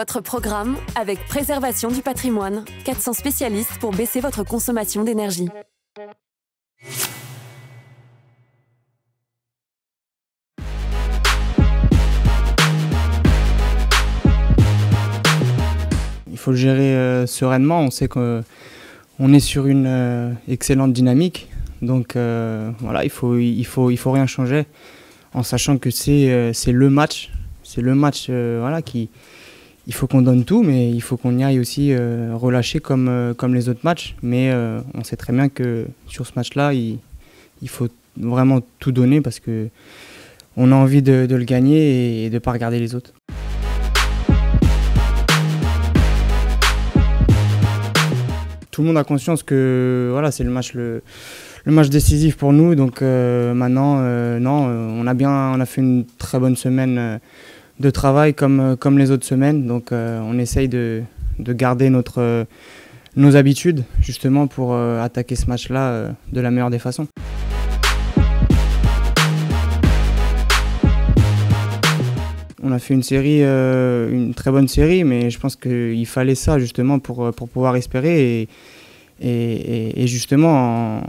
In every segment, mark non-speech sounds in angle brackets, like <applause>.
Votre programme avec Préservation du patrimoine. 400 spécialistes pour baisser votre consommation d'énergie. Il faut le gérer euh, sereinement. On sait qu'on est sur une euh, excellente dynamique. Donc euh, voilà, il faut, il, faut, il faut rien changer en sachant que c'est c'est le match. C'est le match voilà, qui, il faut qu'on donne tout, mais il faut qu'on y aille aussi relâcher comme, comme les autres matchs. Mais on sait très bien que sur ce match-là, il, faut vraiment tout donner parce que on a envie de, le gagner et de ne pas regarder les autres. tout le monde a conscience que voilà, c'est le match le, match décisif pour nous. Donc euh, maintenant, euh, non, euh, on a bien, on a fait une très bonne semaine de travail comme, comme les autres semaines. Donc on essaye de, de garder notre, nos habitudes justement pour attaquer ce match-là de la meilleure des façons. On a fait une série, une très bonne série, mais je pense qu'il fallait ça justement pour, pouvoir espérer. Et, justement,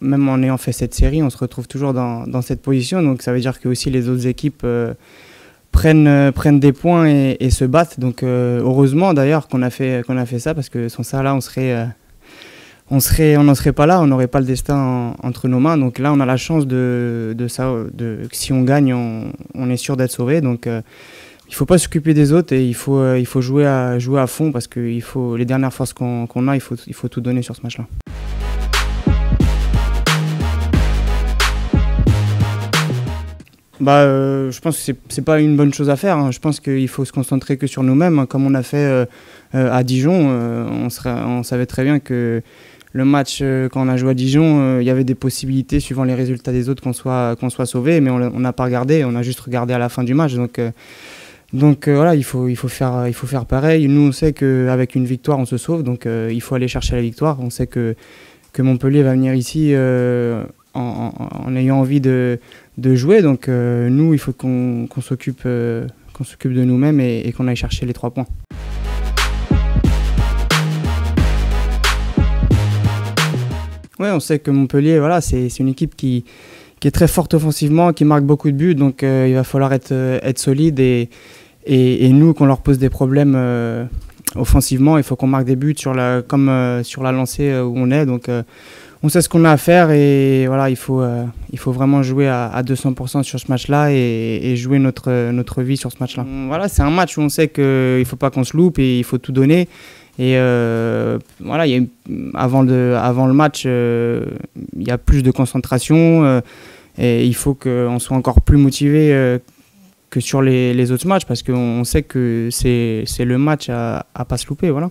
même en ayant fait cette série, on se retrouve toujours dans, cette position. Donc ça veut dire que aussi les autres équipes euh, prennent, euh, prennent des points et, se battent. Donc euh, heureusement d'ailleurs qu'on a, fait, qu'on a fait ça, parce que sans ça, là, on serait on serait on n'en serait pas là, on n'aurait pas le destin entre nos mains. Donc là, on a la chance de, de ça, de, si on gagne, on, on est sûr d'être sauvé. Donc il faut pas s'occuper des autres et il faut, euh, il faut jouer, à, jouer à fond parce que il faut, les dernières forces qu'on a, il faut, il faut tout donner sur ce match-là. Bah, euh, je pense que c'est pas une bonne chose à faire. Hein. Je pense qu'il faut se concentrer que sur nous-mêmes, hein. comme on a fait euh, à Dijon. on, savait très bien que le match, quand on a joué à Dijon, il y avait des possibilités, suivant les résultats des autres, qu'on soit, qu'on soit sauvé, mais on n'a pas regardé. On a juste regardé à la fin du match. Donc, donc euh, voilà, il faut, il, faut faire, il faut faire pareil. Nous, on sait qu'avec une victoire, on se sauve, donc euh, il faut aller chercher la victoire. On sait que, que Montpellier va venir ici euh, en, ayant envie de, de jouer. Donc nous, il faut qu'on s'occupe qu'on s'occupe de nous-mêmes et, qu'on aille chercher les trois points. Ouais, on sait que Montpellier, voilà, c'est une équipe qui, qui est très forte offensivement, qui marque beaucoup de buts, donc il va falloir être, être solide et, et, nous, qu'on leur pose des problèmes euh, offensivement, il faut qu'on marque des buts sur la, comme euh, sur la lancée euh, où on est. Donc on sait ce qu'on a à faire et voilà, il faut, il faut vraiment jouer à, 200% sur ce match-là et, jouer notre, notre vie sur ce match-là. Voilà, c'est un match où on sait qu'il ne faut pas qu'on se loupe et il faut tout donner. Et voilà, y a, avant, de, avant le match, il y a plus de concentration et il faut qu'on soit encore plus motivé que sur les, autres matchs parce qu'on sait que c'est le match à, à pas se louper. Voilà.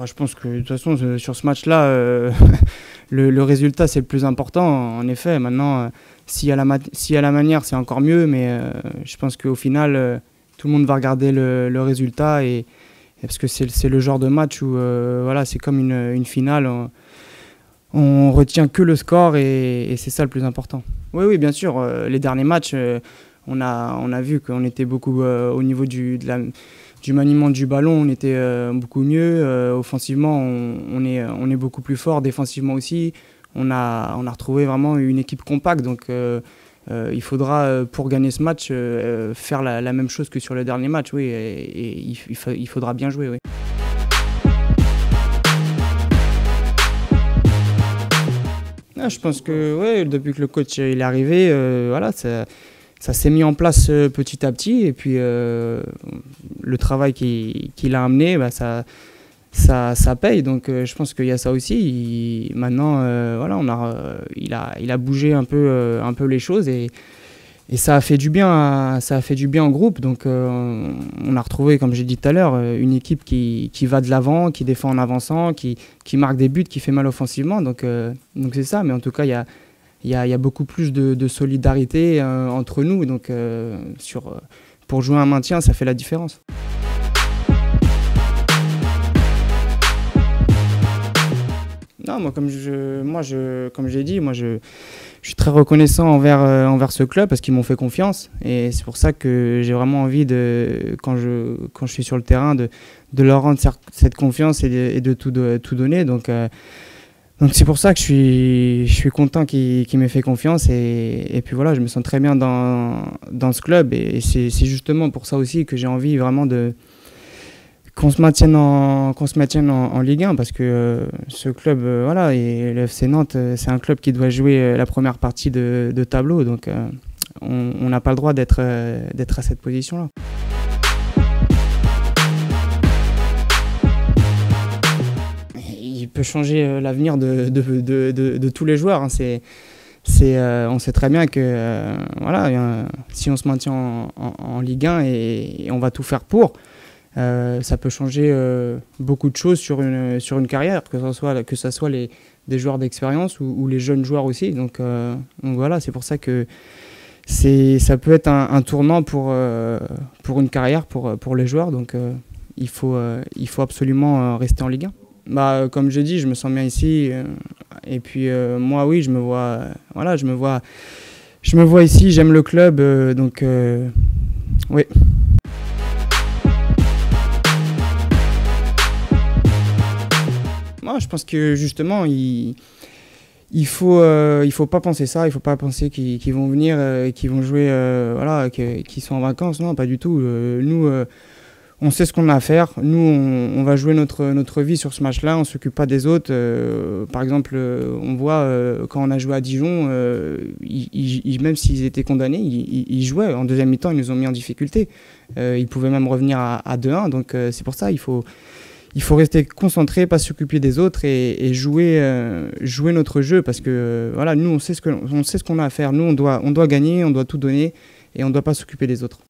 Bah, je pense que de toute façon, euh, sur ce match-là, euh, <laughs> le, résultat, c'est le plus important. En effet, maintenant, euh, s'il y, a la la manière, c'est encore mieux. Mais je pense qu'au final, tout le monde va regarder le, résultat. Et, parce que c'est le genre de match où voilà, c'est comme une, finale on retient que le score et, c'est ça le plus important. Oui, oui, bien sûr. Euh, les derniers matchs, euh, on, a, on a vu qu'on était beaucoup euh, au niveau du, du maniement du ballon, on était beaucoup mieux. offensivement, on, est, beaucoup plus fort. Défensivement aussi, on a, retrouvé vraiment une équipe compacte. Donc, il faudra, pour gagner ce match, faire la, même chose que sur le dernier match. Oui, il, faudra bien jouer. Oui. Ah, je pense que depuis que le coach il est arrivé, euh, voilà, ça s'est mis en place euh, petit à petit. Et puis euh, le travail qu'il a amené, bah, ça, ça, ça, paye. Donc je pense qu'il y a ça aussi. maintenant, voilà, on a, il, a, il a bougé un peu, un peu les choses. Et, et ça a fait du bien, ça a fait du bien en groupe. Donc, euh, on a retrouvé, comme j'ai dit tout à l'heure, euh, une équipe qui, qui va de l'avant, qui défend en avançant, qui, qui, marque des buts, qui fait mal offensivement. Donc, euh, donc c'est ça. Mais en tout cas, il y a, a, y a, beaucoup plus de, solidarité entre nous. Donc, sur, pour jouer un maintien, ça fait la différence. Non, moi, comme je, moi, je, comme j'ai dit, moi, je je suis très reconnaissant envers, envers ce club parce qu'ils m'ont fait confiance. Et c'est pour ça que j'ai vraiment envie, de, quand, je, quand je suis sur le terrain, de, de leur rendre cette confiance et de, tout, tout donner. Donc, donc c'est pour ça que je suis, je suis content qu'il m'ait fait confiance et, et, puis voilà, je me sens très bien dans, dans ce club et c'est justement pour ça aussi que j'ai envie vraiment de qu'on se maintienne en qu'on se maintienne en, Ligue 1 parce que euh, ce club euh, voilà et le FC Nantes euh, c'est un club qui doit jouer la première partie de, de tableau donc on n'a pas le droit d'être d'être à cette position là. Peut changer euh, l'avenir de, tous les joueurs. Hein. Euh, on sait très bien que euh, si on se maintient en, Ligue 1 et, on va tout faire pour, ça peut changer beaucoup de choses sur une, carrière, que ce soit, soit les, des joueurs d'expérience ou, les jeunes joueurs aussi. Donc, voilà, c'est pour ça que ça peut être un, tournant pour, une carrière pour, les joueurs. Donc il faut absolument rester en Ligue 1 bah, comme je dis, je me sens bien ici. Euh, et puis euh, moi, oui, je me vois, voilà, je me vois, je me vois ici. J'aime le club, euh, donc oui. Moi, je pense que justement, il, il faut, il faut pas penser ça. Il faut pas penser qu'ils vont venir qu'ils vont jouer, voilà, qu'ils sont en vacances. Non, pas du tout. nous on sait ce qu'on a à faire. Nous, on, va jouer notre, notre vie sur ce match-là. On s'occupe pas des autres. Euh, par exemple, euh, on voit euh, quand on a joué à Dijon, même s'ils étaient condamnés, ils, jouaient. En deuxième mi-temps, ils nous ont mis en difficulté. ils pouvaient même revenir à, 2-1. Donc, c'est pour ça il faut, il faut rester concentré, pas s'occuper des autres et, jouer, jouer notre jeu. Parce que voilà, nous, on sait ce qu'on a à faire. Nous, on doit, on doit gagner, on doit tout donner et on ne doit pas s'occuper des autres.